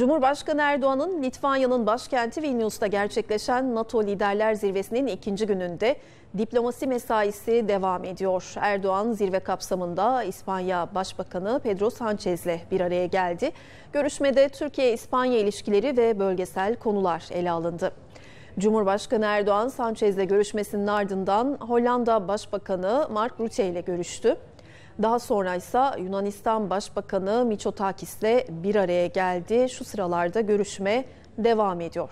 Cumhurbaşkanı Erdoğan'ın Litvanya'nın başkenti Vilnius'ta gerçekleşen NATO Liderler Zirvesi'nin ikinci gününde diplomasi mesaisi devam ediyor. Erdoğan zirve kapsamında İspanya Başbakanı Pedro Sanchez'le bir araya geldi. Görüşmede Türkiye-İspanya ilişkileri ve bölgesel konular ele alındı. Cumhurbaşkanı Erdoğan Sanchez'le görüşmesinin ardından Hollanda Başbakanı Mark Rutte ile görüştü. Daha sonra ise Yunanistan Başbakanı Mitsotakis'le bir araya geldi. Şu sıralarda görüşme devam ediyor.